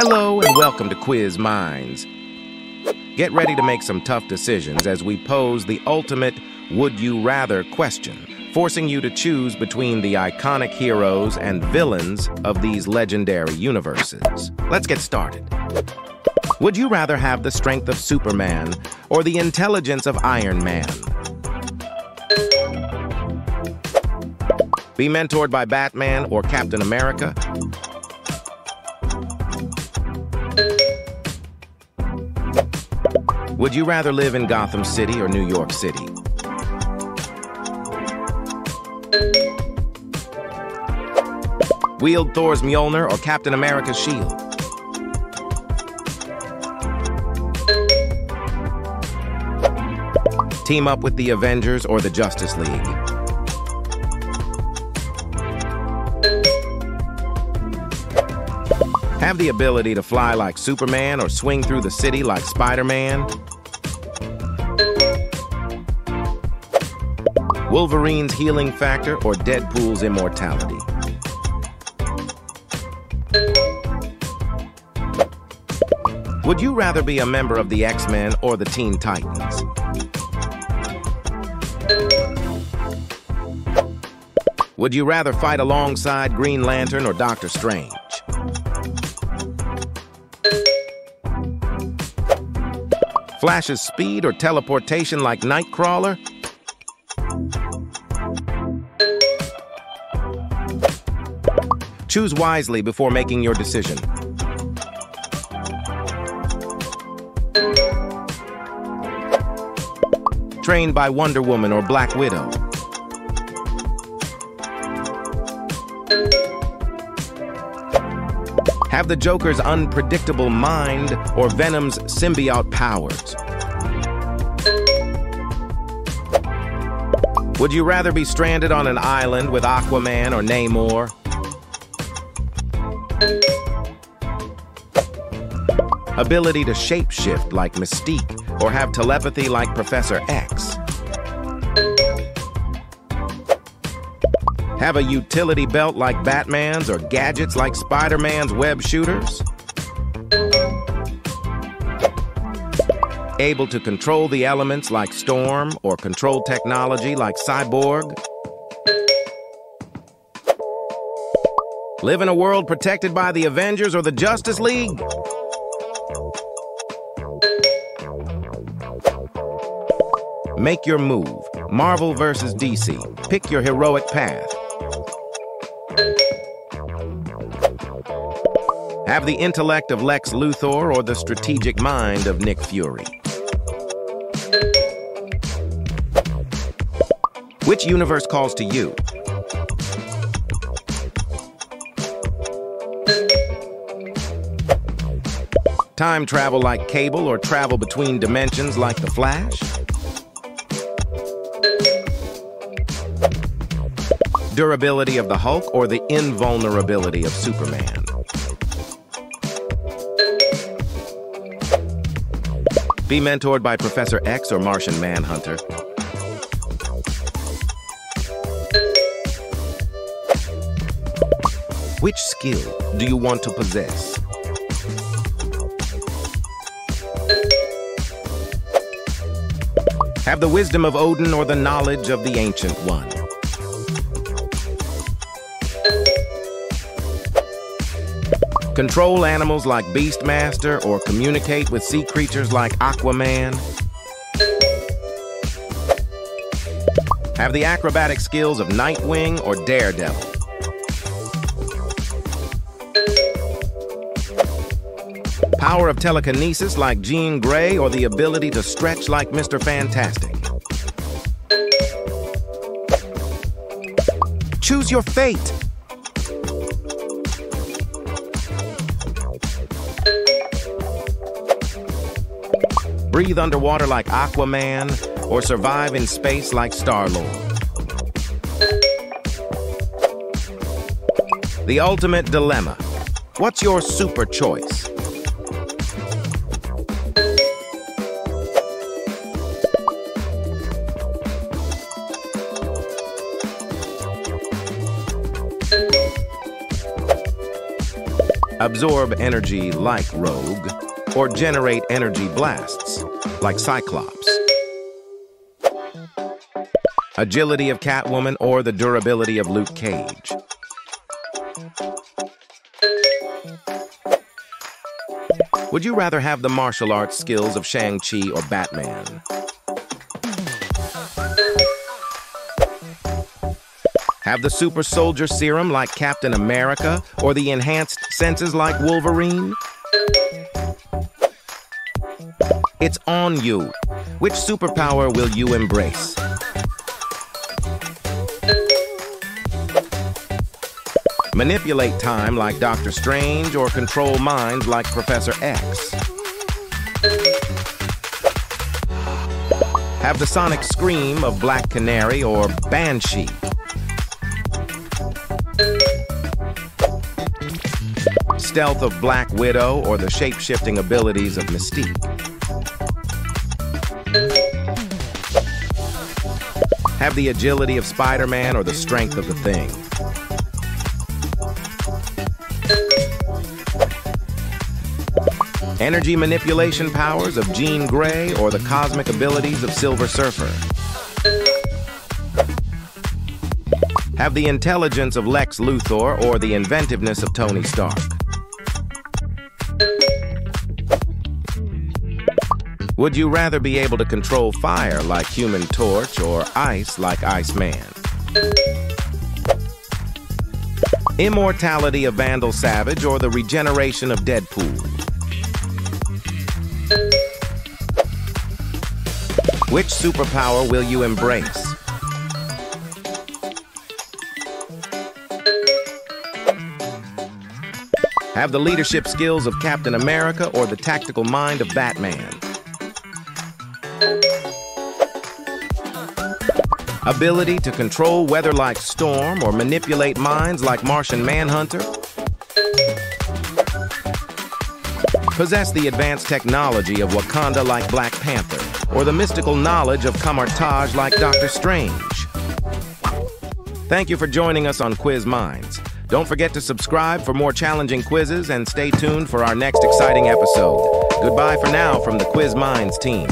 Hello and welcome to Quiz Minds. Get ready to make some tough decisions as we pose the ultimate would you rather question, forcing you to choose between the iconic heroes and villains of these legendary universes. Let's get started. Would you rather have the strength of Superman or the intelligence of Iron Man? Be mentored by Batman or Captain America? Would you rather live in Gotham City or New York City? Wield Thor's Mjolnir or Captain America's shield? Team up with the Avengers or the Justice League? Have the ability to fly like Superman or swing through the city like Spider-Man? Wolverine's healing factor or Deadpool's immortality? Would you rather be a member of the X-Men or the Teen Titans? Would you rather fight alongside Green Lantern or Doctor Strange? Flash's speed or teleportation like Nightcrawler? Choose wisely before making your decision. Trained by Wonder Woman or Black Widow? Have the Joker's unpredictable mind or Venom's symbiote powers? Would you rather be stranded on an island with Aquaman or Namor? Ability to shapeshift like Mystique or have telepathy like Professor X? Have a utility belt like Batman's or gadgets like Spider-Man's web shooters? Able to control the elements like Storm or control technology like Cyborg? Live in a world protected by the Avengers or the Justice League? Make your move. Marvel vs. DC. Pick your heroic path. Have the intellect of Lex Luthor or the strategic mind of Nick Fury? Which universe calls to you? Time travel like Cable or travel between dimensions like The Flash? Durability of the Hulk or the invulnerability of Superman? Be mentored by Professor X or Martian Manhunter. Which skill do you want to possess? Have the wisdom of Odin or the knowledge of the Ancient One? Control animals like Beastmaster or communicate with sea creatures like Aquaman? Have the acrobatic skills of Nightwing or Daredevil? Power of telekinesis like Jean Grey or the ability to stretch like Mr. Fantastic? Choose your fate. Breathe underwater like Aquaman, or survive in space like Star-Lord. The ultimate dilemma. What's your super choice? absorb energy like Rogue, or generate energy blasts like Cyclops. Agility of Catwoman or the durability of Luke Cage. Would you rather have the martial arts skills of Shang-Chi or Batman? Have the super soldier serum like Captain America or the enhanced senses like Wolverine? It's on you. Which superpower will you embrace? Manipulate time like Doctor Strange or control minds like Professor X. Have the sonic scream of Black Canary or Banshee. Stealth of Black Widow or the shape-shifting abilities of Mystique. Have the agility of Spider-Man or the strength of the Thing. Energy manipulation powers of Jean Grey or the cosmic abilities of Silver Surfer. Have the intelligence of Lex Luthor or the inventiveness of Tony Stark. Would you rather be able to control fire like Human Torch or ice like Iceman? Immortality of Vandal Savage or the regeneration of Deadpool? Which superpower will you embrace? Have the leadership skills of Captain America or the tactical mind of Batman? Ability to control weather like Storm or manipulate minds like Martian Manhunter? Possess the advanced technology of Wakanda like Black Panther? or the mystical knowledge of Kamar-Taj like Doctor Strange. Thank you for joining us on Quiz Minds. Don't forget to subscribe for more challenging quizzes and stay tuned for our next exciting episode. Goodbye for now from the Quiz Minds team.